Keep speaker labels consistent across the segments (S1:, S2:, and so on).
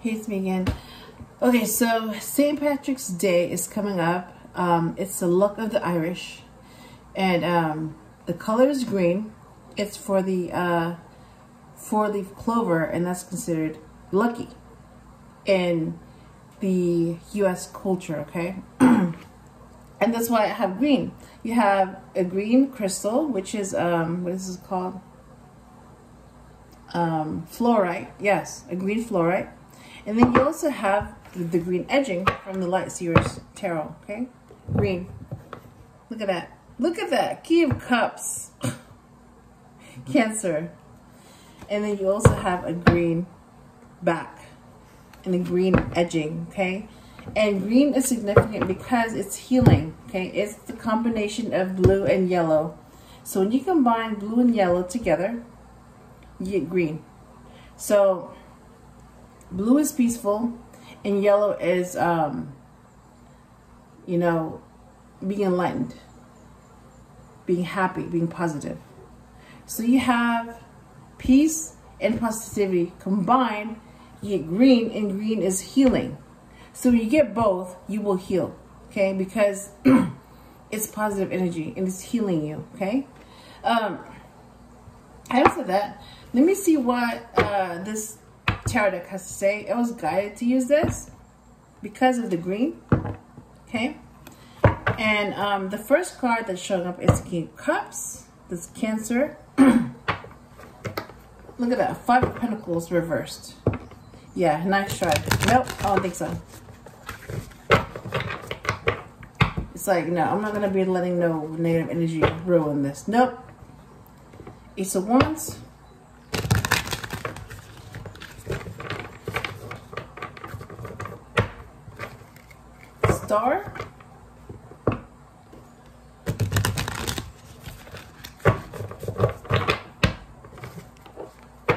S1: Hates me again. Okay, so St. Patrick's Day is coming up. Um, it's the luck of the Irish. And um, the color is green. It's for the uh, four-leaf clover, and that's considered lucky in the U.S. culture, okay? and that's why I have green. You have a green crystal, which is, um, what is this called? Um, fluorite. Yes, a green fluorite. And then you also have the green edging from the Light Seers Tarot, okay? Green. Look at that. Look at that. King of Cups. Cancer. And then you also have a green back and a green edging, okay? And green is significant because it's healing, okay? It's the combination of blue and yellow. So when you combine blue and yellow together, you get green. So blue is peaceful and yellow is, um, you know, being enlightened, being happy, being positive. So you have peace and positivity combined, you get green, and green is healing. So when you get both, you will heal, okay? Because it's positive energy and it's healing you, okay? Um, having that, let me see what uh, this tarot deck has to say. I was guided to use this because of the green, okay? And um, the first card that's showing up is King Cups. This Cancer. Look at that. Five of Pentacles reversed. Yeah, nice try. Nope, I don't think so. It's like, no, I'm not going to be letting no negative energy ruin this. Nope. Ace of Wands.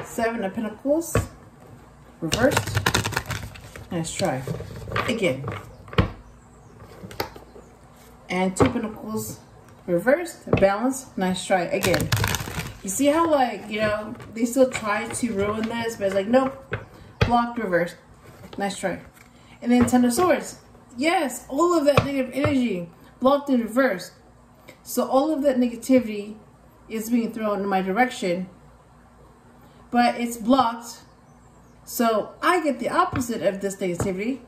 S1: Seven of Pentacles. Reversed. Nice try. Again. And two Pentacles. Reversed. Balance. Nice try. Again. You see how, like, you know, they still try to ruin this, but it's like, nope. Blocked. Reversed. Nice try. And then Ten of Swords. Yes, all of that negative energy blocked and reversed. So all of that negativity is being thrown in my direction but it's blocked. So I get the opposite of this negativity.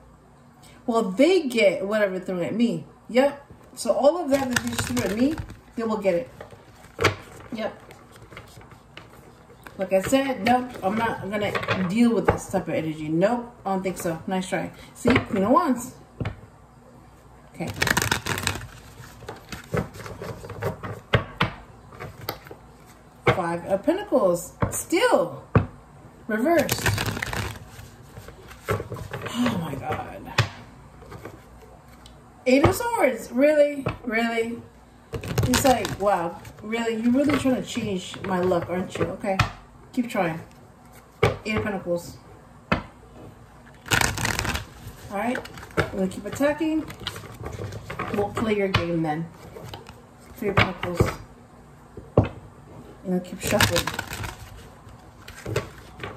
S1: Well, they get whatever thrown at me. Yep. So all of that that they just threw at me, they will get it. Yep. Like I said, nope, I'm not to deal with this type of energy. Nope, I don't think so. Nice try. See, Queen of Wands. Okay. Five of Pentacles. Still. Reversed. Oh my god. Eight of Swords. Really? Really? It's like, wow. Really? You're really trying to change my luck, aren't you? Okay. Keep trying. Eight of Pentacles. Alright. I'm going to keep attacking. We'll play your game then. Three of Pentacles. I'm keep shuffling.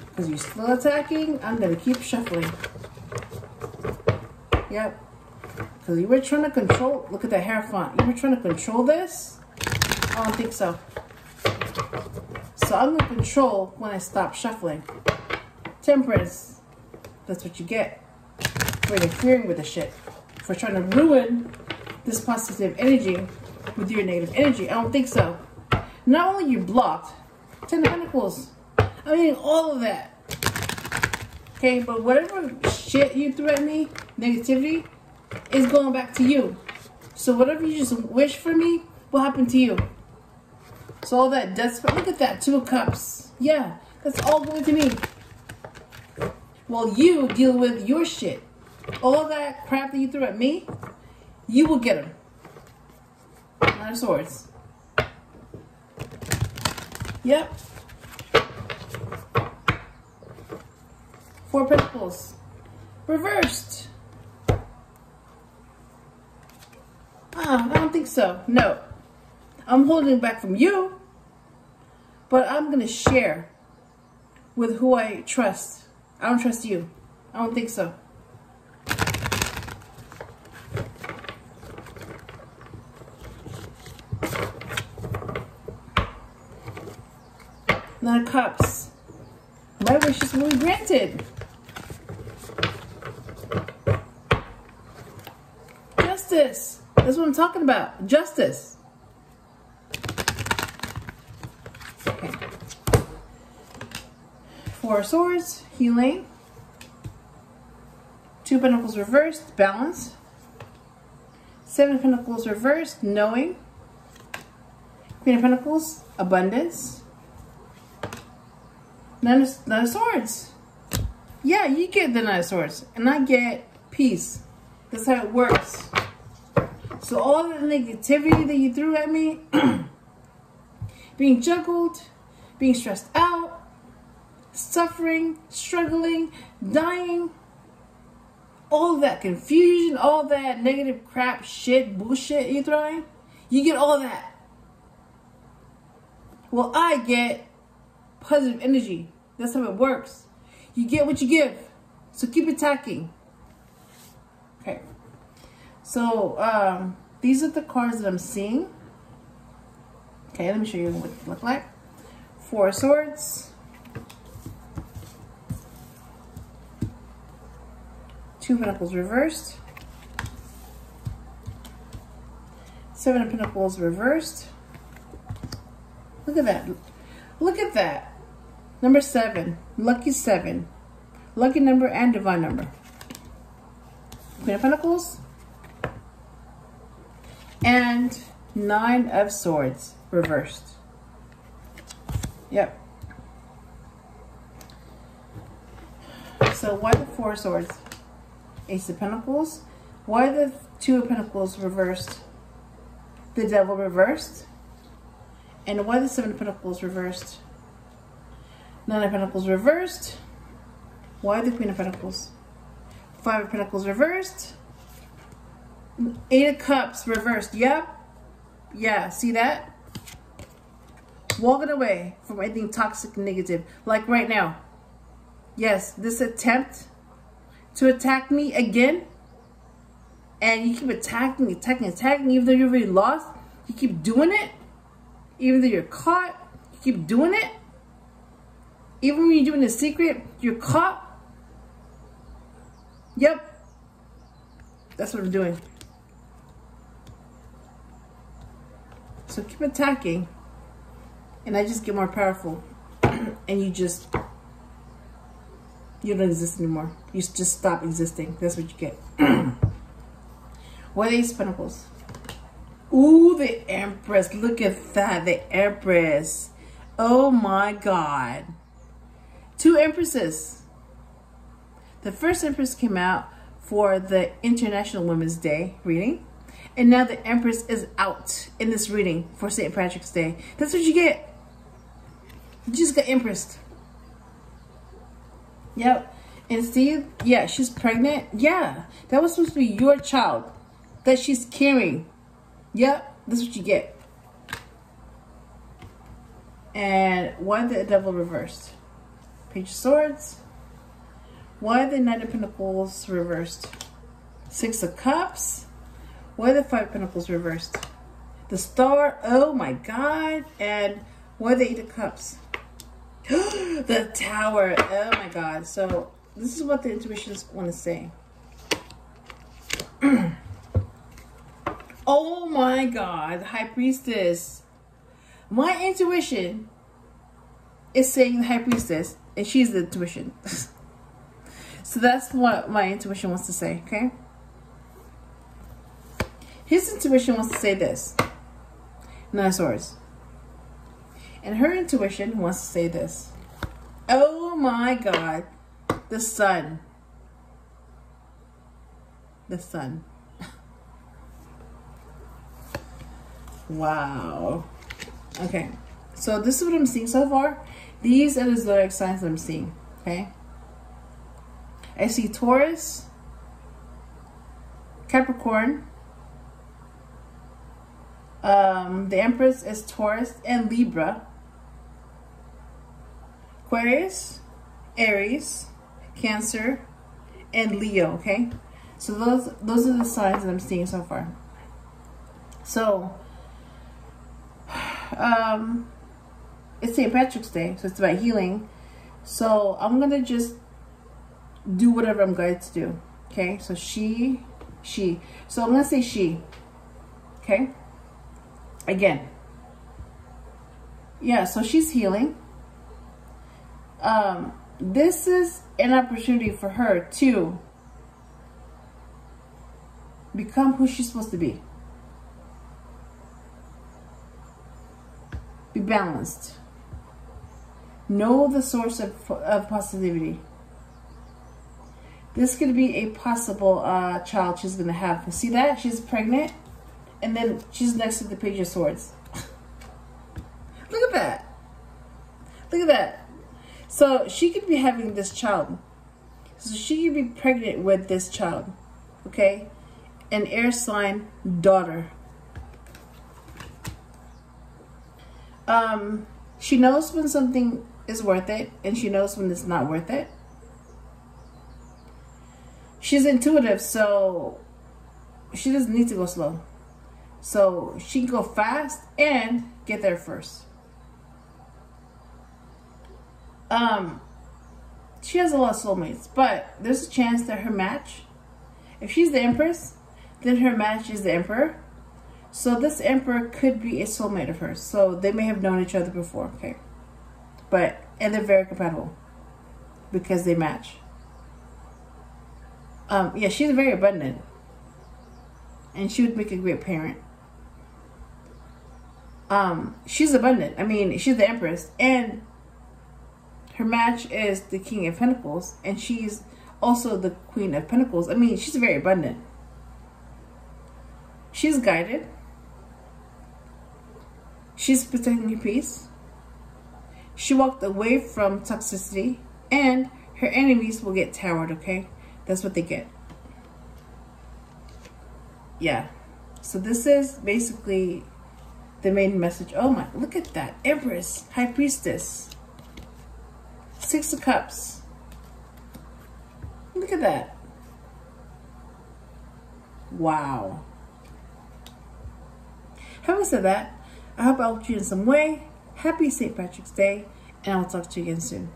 S1: Because you're still attacking, I'm going to keep shuffling. Yep. Because you were trying to control, look at the Hierophant. You were trying to control this? I don't think so. So I'm going to control when I stop shuffling. Temperance. That's what you get for interfering with the shit. For trying to ruin this positive energy with your negative energy. I don't think so. Not only you blocked, Ten of Pentacles. I mean, all of that. Okay, but whatever shit you threw at me, negativity, is going back to you. So whatever you just wish for me will happen to you. So all that desperate, look at that, two of cups. Yeah, that's all going to me. While you deal with your shit. All that crap that you threw at me, you will get them. Nine of swords. Yep. Four Pentacles. Reversed. Ah, I don't think so. No. I'm holding back from you. But I'm going to share with who I trust. I don't trust you. I don't think so. Of Cups. My wishes will be granted. Justice. That's what I'm talking about. Justice. Okay. Four Swords. Healing. Two Pentacles reversed. Balance. Seven Pentacles reversed. Knowing. Queen of Pentacles. Abundance. Nine Swords. Yeah, you get the Nine of Swords. And I get peace. That's how it works. So all the negativity that you threw at me, being juggled, being stressed out, suffering, struggling, dying, all that confusion, all that negative crap, shit, bullshit you're throwing, you get all that. Well, I get positive energy. That's how it works. You get what you give. So keep attacking. Okay. So, um, these are the cards that I'm seeing. Okay, let me show you what they look like. Four Swords. Two Pentacles reversed. Seven of Pentacles reversed. Look at that. Look at that. Number seven. Lucky seven. Lucky number and divine number. Queen of Pentacles. And Nine of Swords reversed. Yep. So why the Four of Swords? Ace of Pentacles. Why the Two of Pentacles reversed? The Devil reversed. And why the Seven of Pentacles reversed? Nine of Pentacles reversed. Why the Queen of Pentacles? Five of Pentacles reversed. Eight of Cups reversed. Yep. Yeah, see that? Walking away from anything toxic negative. Like right now. Yes, this attempt to attack me again. And you keep attacking, attacking, attacking, even though you're really lost. You keep doing it. Even though you're caught, you keep doing it. Even when you're doing a secret, you're caught. Yep. That's what I'm doing. So keep attacking. And I just get more powerful. and you just, you don't exist anymore. You just stop existing. That's what you get. what are these pentacles? Ooh, the Empress. Look at that. The Empress. Oh my God. Two Empresses. The first Empress came out for the International Women's Day reading. And now the Empress is out in this reading for St. Patrick's Day. That's what you get. You just got Empress. Yep. And see, yeah, she's pregnant. Yeah, that was supposed to be your child that she's carrying. Yep, that's what you get. And why the devil reversed? Page of Swords. Why the Knight of Pentacles reversed? Six of Cups. Why the Five of Pentacles reversed? The Star, oh my God. And why the Eight of Cups? the Tower, oh my God. So this is what the intuitions want to say. oh my God, the High Priestess. My intuition is saying the High Priestess, and she's the intuition. so that's what my intuition wants to say, okay? His intuition wants to say this. Nine swords. And her intuition wants to say this. Oh my God. The sun. The sun. wow. Okay. So this is what I'm seeing so far. These are the zodiac signs that I'm seeing. Okay. I see Taurus, Capricorn, um, the Empress is Taurus and Libra. Aquarius, Aries, Cancer, and Leo, okay? So those those are the signs that I'm seeing so far. So um it's St. Patrick's Day, so it's about healing. So I'm gonna just do whatever I'm guided to do. Okay, so she, she. So I'm gonna say she. Okay. Again. Yeah, so she's healing. Um, this is an opportunity for her to become who she's supposed to be. Be balanced. Know the source of, of positivity. This could be a possible uh, child she's going to have. See that? She's pregnant. And then she's next to the Page of Swords. Look at that. Look at that. So she could be having this child. So she could be pregnant with this child. Okay? An air sign daughter. Um, she knows when something is worth it and she knows when it's not worth it. She's intuitive, so she doesn't need to go slow. So she can go fast and get there first. Um, she has a lot of soulmates, but there's a chance that her match, if she's the Empress, then her match is the Emperor. So this Emperor could be a soulmate of hers. So they may have known each other before, okay? But, and they're very compatible because they match. Um, yeah, she's very abundant. And she would make a great parent. Um, she's abundant. I mean, she's the Empress. And her match is the King of Pentacles. And she's also the Queen of Pentacles. I mean, she's very abundant. She's guided. She's protecting your peace. She walked away from toxicity. And her enemies will get towered, okay? That's what they get. Yeah. So this is basically the main message. Oh my, look at that. Empress, High Priestess. Six of Cups. Look at that. Wow. Having said that, I hope I helped you in some way. Happy St. Patrick's Day, and I'll talk to you again soon.